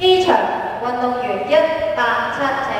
机场运动员一百七十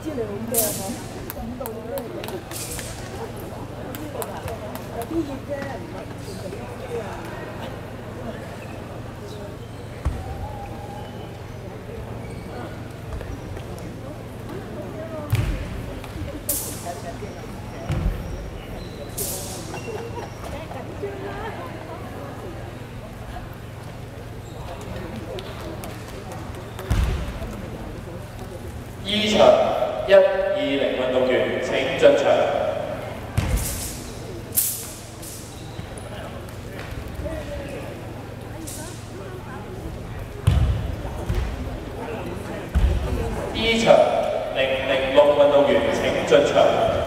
好驚一、二零運動員請進場。E 場零零六運動員請進場。